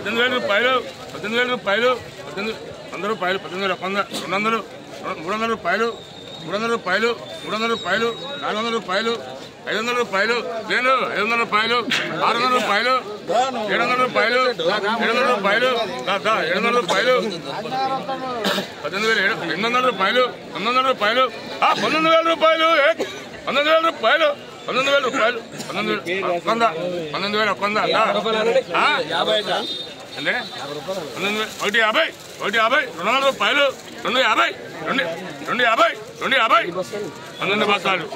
పద్దెనిమిది వేల రూపాయలు పద్దెనిమిది వేల రూపాయలు పద్దెనిమిది వంద రూపాయలు పద్దెనిమిది వేల వంద రెండు వందలు మూడు వందల రూపాయలు మూడు వందల రూపాయలు మూడు వందల రూపాయలు నాలుగు వందల రూపాయలు ఐదు వందల రూపాయలు నేను ఐదు వందల రూపాయలు ఆరు వందల రూపాయలు ఏడు వందల రూపాయలు ఏడు వందల రూపాయలు ఏడు వందల రూపాయలు పద్దెనిమిది వేల ఏడు ఎనిమిది వందల రూపాయలు తొమ్మిది వందల రూపాయలు పంతొమ్మిది వేల రూపాయలు ఏ, పంతొమ్మిది వేల రూపాయలు పంతొమ్మిది వేల రూపాయలు పంతొమ్మిది వేల ఒక వంద పంతొమ్మిది వేల ఒక వంద అంటే ఒకటి యాభై ఒకటి యాభై రెండు వందల రూపాయలు రెండు యాభై రెండు రెండు యాభై రెండు యాభై పంతొమ్మిది బస్తాలు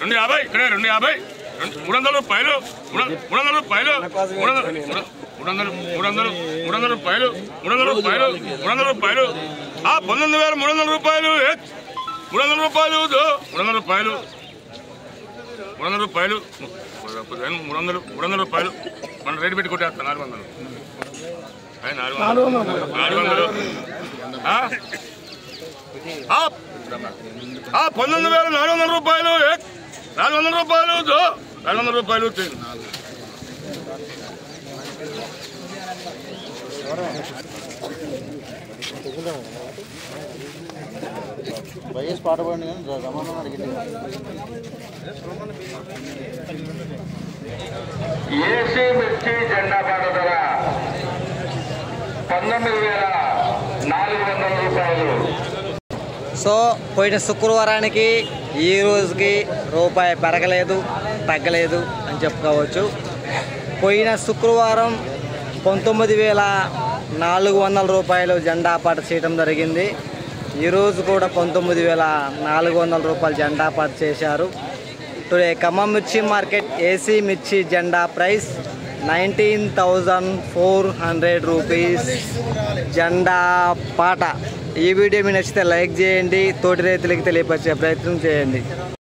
రెండు యాభై ఇక్కడే రెండు యాభై మూడు వందల రూపాయలు మూడు వందల రూపాయలు మూడు వందల మూడు వందలు మూడు వందలు మూడు వందల రూపాయలు మూడు వందల రూపాయలు మూడు వందల రూపాయలు ఆ పంతొమ్మిది వేల మూడు వందల రూపాయలు ఏ, మూడు వందల రూపాయలు మూడు వందల రూపాయలు మూడు వందల రూపాయలు మూడు వందలు మూడు వందల రూపాయలు మనం రేటు పెట్టి కొట్టేస్తా నాలుగు వందలు పంతొమ్మిది వేల నాలుగు వందల రూపాయలు నాలుగు వందల రూపాయలు నాలుగు వందల రూపాయలు. వైఎస్ పాట కానీ జమానం అడిగింది. ఏసీ మిర్చి జెండా పాట ధర పంతొమ్మిది వేల నాలుగు వందల రూపాయలు సో పోయిన శుక్రవారానికి ఈ రోజుకి రూపాయి పెరగలేదు తగ్గలేదు అని చెప్పుకోవచ్చు. పోయిన శుక్రవారం పంతొమ్మిది వేల నాలుగు వందల రూపాయలు జెండా పాట చేయడం జరిగింది. ఈరోజు కూడా పంతొమ్మిది వేల నాలుగు వందల రూపాయలు జెండా పాట చేశారు. టుడే ఖమ్మం మిర్చి మార్కెట్ ఏసీ మిర్చి జెండా price nineteen thousand four hundred rupees జెండా పాట. ఈ వీడియో మీకు నచ్చితే లైక్ చేయండి తోటి రైతులకి తెలియపరిచే ప్రయత్నం చేయండి.